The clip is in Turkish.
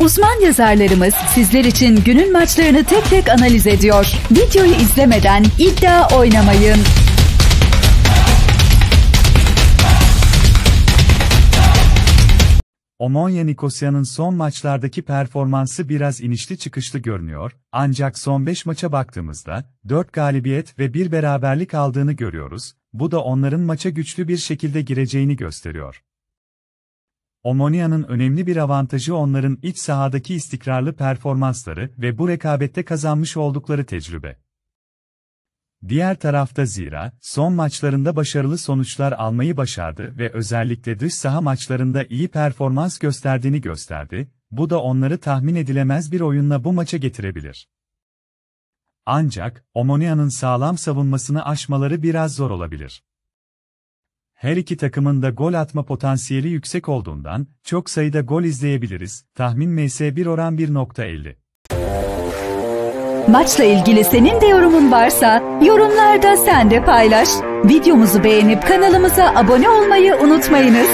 Uzman yazarlarımız sizler için günün maçlarını tek tek analiz ediyor. Videoyu izlemeden iddia oynamayın. Omonia Nikosya'nın son maçlardaki performansı biraz inişli çıkışlı görünüyor, ancak son 5 maça baktığımızda 4 galibiyet ve 1 beraberlik aldığını görüyoruz, bu da onların maça güçlü bir şekilde gireceğini gösteriyor. Omonia'nın önemli bir avantajı onların iç sahadaki istikrarlı performansları ve bu rekabette kazanmış oldukları tecrübe. Diğer tarafta Zira, son maçlarında başarılı sonuçlar almayı başardı ve özellikle dış saha maçlarında iyi performans gösterdiğini gösterdi, bu da onları tahmin edilemez bir oyunla bu maça getirebilir. Ancak, Omonia'nın sağlam savunmasını aşmaları biraz zor olabilir. Her iki takımın da gol atma potansiyeli yüksek olduğundan, çok sayıda gol izleyebiliriz, tahmin MS1 oran 1.50. Maçla ilgili senin de yorumun varsa yorumlarda sen de paylaş. Videomuzu beğenip kanalımıza abone olmayı unutmayınız.